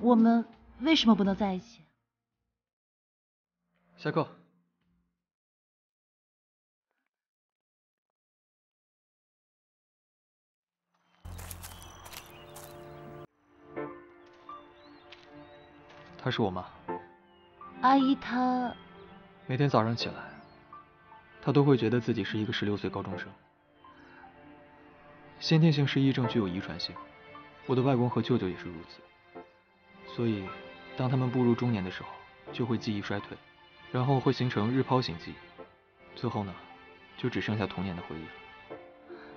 我们为什么不能在一起？下课。她是我妈。阿姨她每天早上起来，她都会觉得自己是一个十六岁高中生。先天性失忆症具有遗传性，我的外公和舅舅也是如此。所以，当他们步入中年的时候，就会记忆衰退，然后会形成日抛型记忆，最后呢，就只剩下童年的回忆了。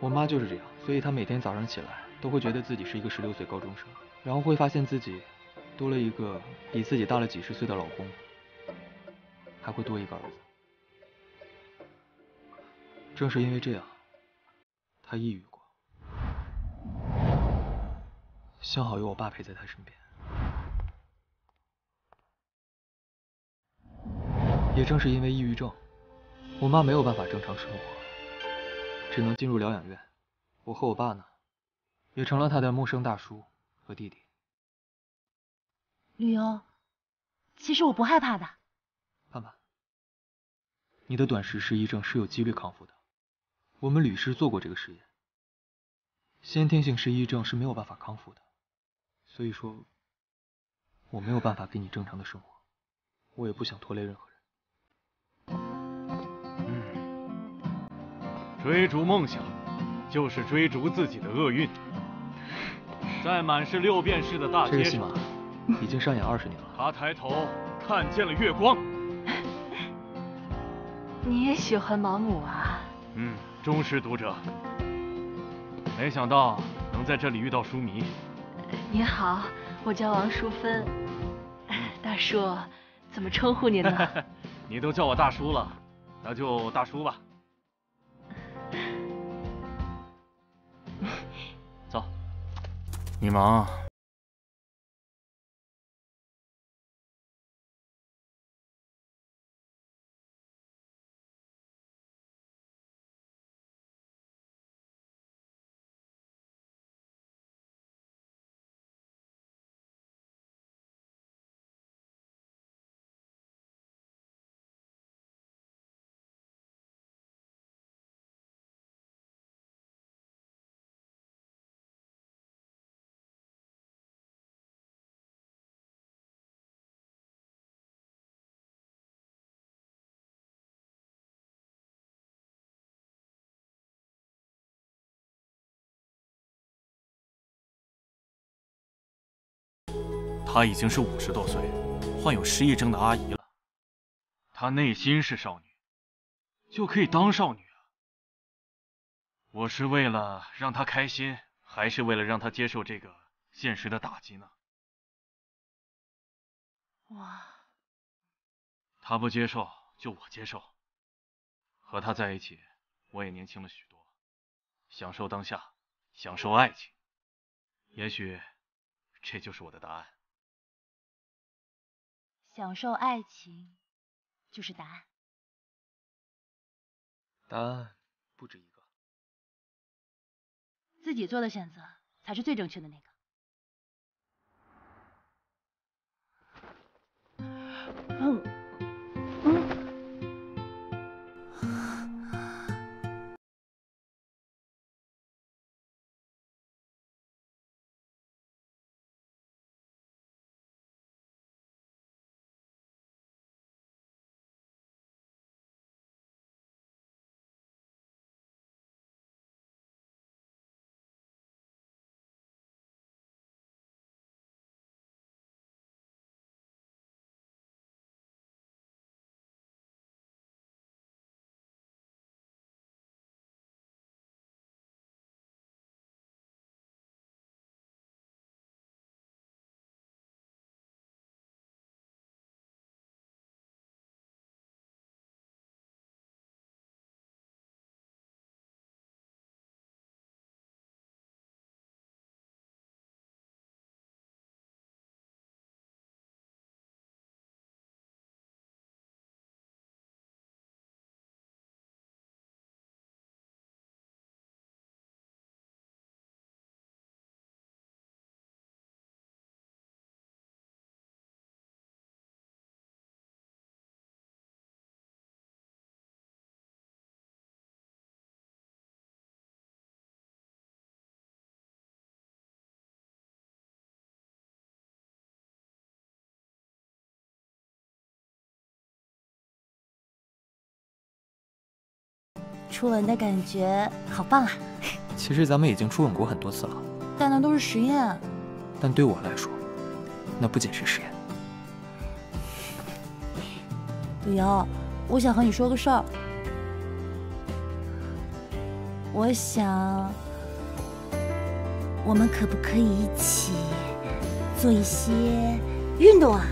我妈就是这样，所以她每天早上起来都会觉得自己是一个十六岁高中生，然后会发现自己多了一个比自己大了几十岁的老公，还会多一个儿子。正是因为这样，她抑郁过，幸好有我爸陪在她身边。也正是因为抑郁症，我妈没有办法正常生活，只能进入疗养院。我和我爸呢，也成了她的陌生大叔和弟弟。吕欧，其实我不害怕的。盼盼，你的短时失忆症是有几率康复的，我们吕氏做过这个实验。先天性失忆症是没有办法康复的，所以说，我没有办法给你正常的生活，我也不想拖累任何人。追逐梦想，就是追逐自己的厄运。在满是六便士的大街上，已经上演二十年了。他抬头看见了月光。你也喜欢毛姆啊？嗯，忠实读者。没想到能在这里遇到书迷。你好，我叫王淑芬。大叔，怎么称呼您呢？你都叫我大叔了，那就大叔吧。你忙。她已经是五十多岁、患有失忆症的阿姨了。她内心是少女，就可以当少女啊！我是为了让她开心，还是为了让她接受这个现实的打击呢？哇！她不接受，就我接受。和她在一起，我也年轻了许多，享受当下，享受爱情。也许，这就是我的答案。享受爱情就是答案。答案不止一个。自己做的选择才是最正确的那个。嗯。初吻的感觉好棒啊！其实咱们已经初吻过很多次了，但那都是实验。但对我来说，那不仅是实验。李瑶，我想和你说个事儿。我想，我们可不可以一起做一些运动啊？